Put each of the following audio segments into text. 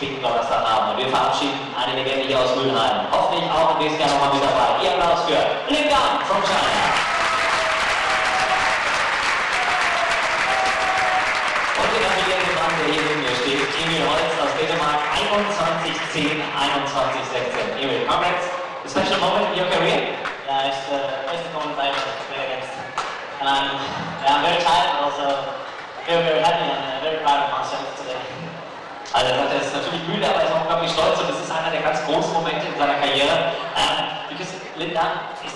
Donnerstagabend. Und wir verabschieden eine Legende hier aus Mülheim. Hoffentlich auch im nächsten Jahr nochmal mit dabei. Ihr Applaus für Lindan from China. Und gratulieren dem Mann, der hier neben mir steht, Emil Holz aus Dänemark, 21, 10, 21, 16. Emil, congrats. A special moment in your career? Yeah, it's the best opponent I played against. And I'm, yeah, I'm very tired, but also very, very happy and uh, very proud of myself today. Also er ist natürlich müde, aber er ist auch unglaublich stolz und es ist einer der ganz großen Momente in seiner Karriere. Um, because Linda is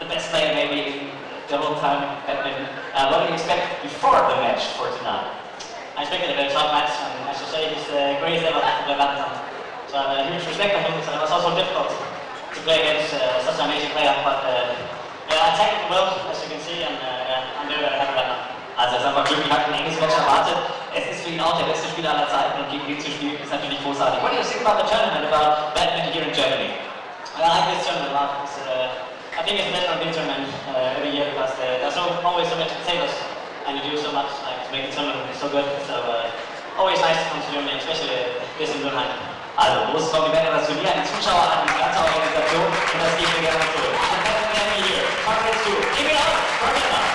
the best player maybe in the whole time badminton. Uh, what do you expect before the match for tonight? I expected a very tough match, and as you say, he's the greatest ever to play badminton. So I have a huge respect for him, so it was also difficult to play against uh, such an amazing player. But uh, yeah, I tackled well, as you can see, and uh, yeah, I'm very happy right now. Also ist einfach glücklich, hat ein enges Match erwartet. Es ist für ihn auch der beste Spieler aller Zeiten und gegen ihn zu spielen ist natürlich großartig. What do you think about the tournament, about badminton here in Germany? Well, I like this tournament a lot. It's, uh, I think it's better than big tournament uh, every year because uh, there's so, always so much potatoes and you do so much like to make the tournament so good. So uh, always nice to come to Germany, especially this in Mülheim. Also großes Kompliment an das Turnier, an die Zuschauer, an die ganze Organisation und das geben wir gerne zurück. Hier, Congrats to Emil Holz from Denmark.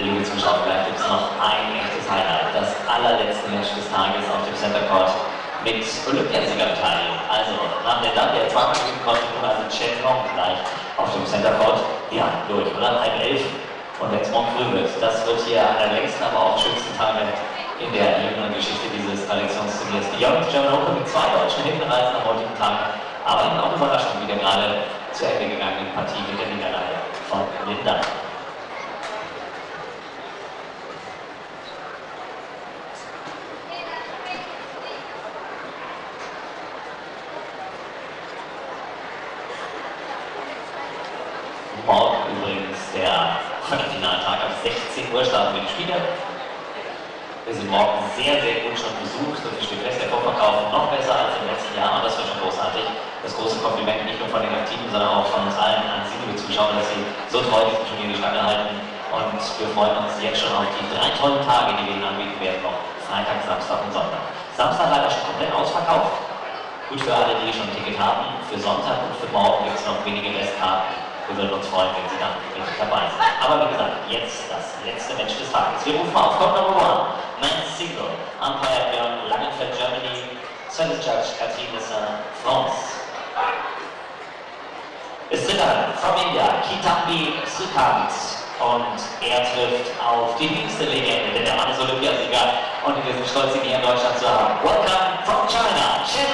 Liebe Zuschauer, vielleicht gibt es noch ein echtes Highlight. Das allerletzte Match des Tages auf dem Center Court mit Olympiasiegerbeteiligung. Also nach der Dame, der zweimal gewinnen konnte, nun also Chen Long gleich auf dem Center Court. Ja, durch, oder? Halb elf. Und wenn es morgen früh wird, das wird hier einer der längsten, aber auch schönsten Tage in der jüngeren Geschichte dieses Traditionsturniers. Die Young German Open mit zwei deutschen Hinreisen am heutigen Tag, aber eben auch eine Überraschung, wie der gerade zu Ende gegangenen Partie mit der Niederlage von Linda. Morgen übrigens der Viertelfinaltag ab 16 Uhr starten wir die Spiele. Wir sind morgen sehr, sehr gut schon besucht und es steht fest, der Vorverkauf noch besser als im letzten Jahr und das war schon großartig. Das große Kompliment nicht nur von den Aktiven, sondern auch von uns allen an Sie, liebe Zuschauer, dass Sie so treu diesem Turnier die Stange halten und wir freuen uns jetzt schon auf die drei tollen Tage, die wir Ihnen anbieten werden, noch Freitag, Samstag und Sonntag. Samstag leider schon komplett ausverkauft. Gut für alle, die schon ein Ticket haben. Für Sonntag und für morgen gibt es noch wenige Restkarten. Wir würden uns freuen, wenn Sie dann mit dabei sind. Aber wie gesagt, jetzt das letzte Match des Tages. Wir rufen auf Code Number One, Men's Single, Umpire Björn Langenfeld, Germany, Service Judge Katrin Lesser, France. Tritt an, from India, Kitambi Sukant. Und er trifft auf die nächste Legende, denn der Mann ist Olympiasieger und wir sind stolz, ihn hier in Deutschland zu haben. Welcome from China, Chen